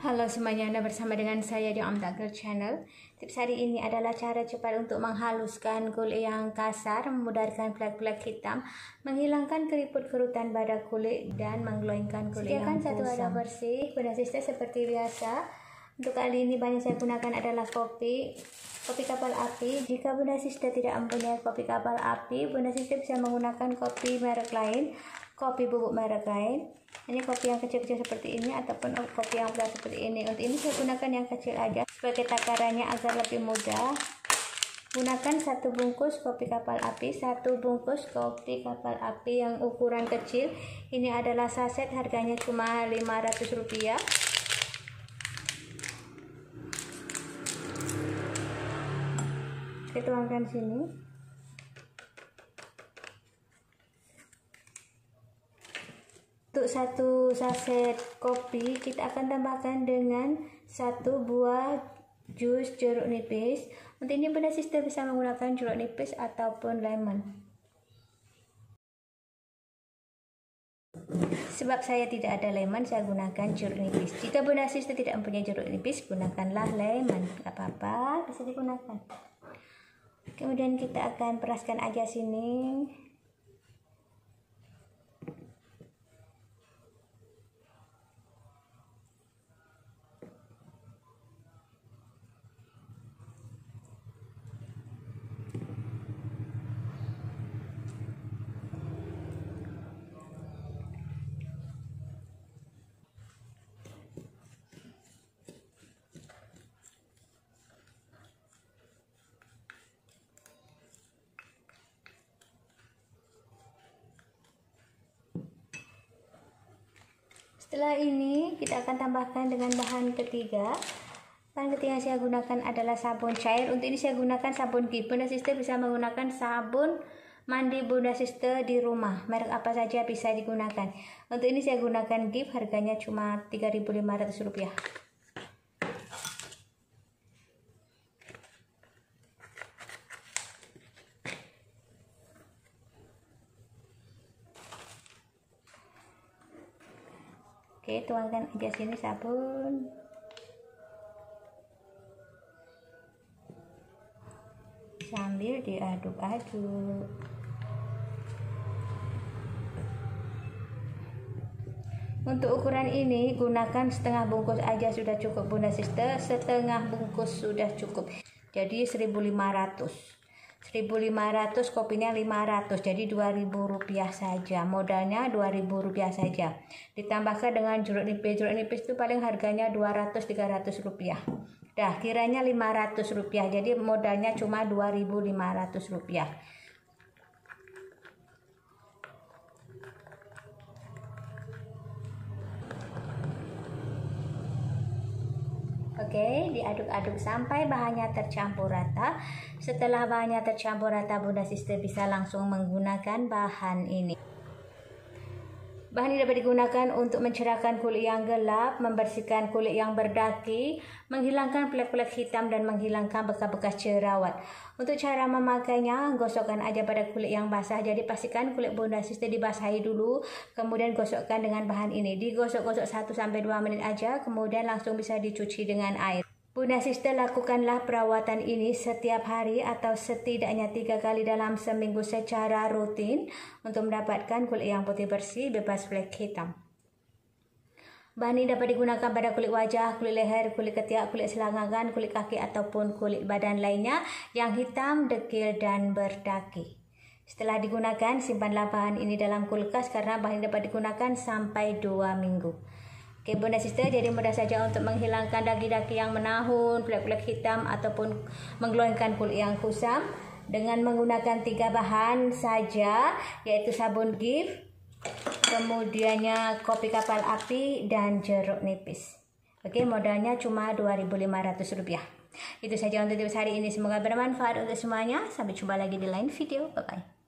Halo semuanya, Anda bersama dengan saya di Om Girl Channel. Tips hari ini adalah cara cepat untuk menghaluskan kulit yang kasar, memudarkan flek-flek hitam, menghilangkan keriput kerutan pada kulit, dan mengglowingkan kulit Sediakan yang satu wadah bersih, guna sistem seperti biasa. Untuk kali ini banyak saya gunakan adalah kopi, kopi kapal api. Jika Bunda Sister tidak mempunyai kopi kapal api, Bunda Sister bisa menggunakan kopi merek lain, kopi bubuk merek lain ini kopi yang kecil-kecil seperti ini ataupun kopi yang besar seperti ini. Untuk ini saya gunakan yang kecil aja sebagai takarannya agar lebih mudah. Gunakan satu bungkus kopi kapal api satu bungkus kopi kapal api yang ukuran kecil. Ini adalah saset harganya cuma 500 rupiah. Kita tuangkan sini Untuk satu saset kopi kita akan tambahkan dengan satu buah jus jeruk nipis. Untuk ini benda sister bisa menggunakan jeruk nipis ataupun lemon. Sebab saya tidak ada lemon, saya gunakan jeruk nipis. Jika bunda sister tidak mempunyai jeruk nipis, gunakanlah lemon. Tidak apa-apa, bisa digunakan. Kemudian kita akan peraskan aja sini. Setelah ini kita akan tambahkan dengan bahan ketiga. Bahan ketiga yang saya gunakan adalah sabun cair. Untuk ini saya gunakan sabun Gift. Bunda Sister bisa menggunakan sabun mandi Bunda Sister di rumah. Merek apa saja bisa digunakan. Untuk ini saya gunakan Gift. Harganya cuma 3.500 Oke, tuangkan aja sini sabun. Sambil diaduk-aduk. Untuk ukuran ini gunakan setengah bungkus aja sudah cukup Bunda Sister, setengah bungkus sudah cukup. Jadi 1500. 1500 kopinya 500 jadi 2000 rupiah saja. Modalnya 2000 rupiah saja. Ditambahkan dengan jeruk nipis. Jeruk nipis itu paling harganya 200 300 rupiah. Dah kiranya 500 rupiah. Jadi modalnya cuma 2500 rupiah Oke, diaduk-aduk sampai bahannya tercampur rata. Setelah bahannya tercampur rata, Bunda Sister bisa langsung menggunakan bahan ini. Bahan ini dapat digunakan untuk mencerahkan kulit yang gelap, membersihkan kulit yang berdaki, menghilangkan plek-plek hitam dan menghilangkan bekas-bekas jerawat. Untuk cara memakainya, gosokkan aja pada kulit yang basah. Jadi pastikan kulit bunda sister dibasahi dulu, kemudian gosokkan dengan bahan ini. Digosok-gosok 1 sampai 2 menit aja, kemudian langsung bisa dicuci dengan air. Bunda Sister lakukanlah perawatan ini setiap hari atau setidaknya tiga kali dalam seminggu secara rutin untuk mendapatkan kulit yang putih bersih bebas flek hitam. Bahan ini dapat digunakan pada kulit wajah, kulit leher, kulit ketiak, kulit selangkangan, kulit kaki ataupun kulit badan lainnya yang hitam, dekil dan berdaki. Setelah digunakan, simpanlah bahan ini dalam kulkas karena bahan ini dapat digunakan sampai 2 minggu. Oke bunda sister jadi mudah saja untuk menghilangkan daki-daki yang menahun, flek-flek hitam ataupun menggelongkan kulit yang kusam dengan menggunakan tiga bahan saja yaitu sabun gift, kemudiannya kopi kapal api dan jeruk nipis. Oke modalnya cuma 2.500 rupiah. Itu saja untuk tips hari ini semoga bermanfaat untuk semuanya. Sampai jumpa lagi di lain video. Bye bye.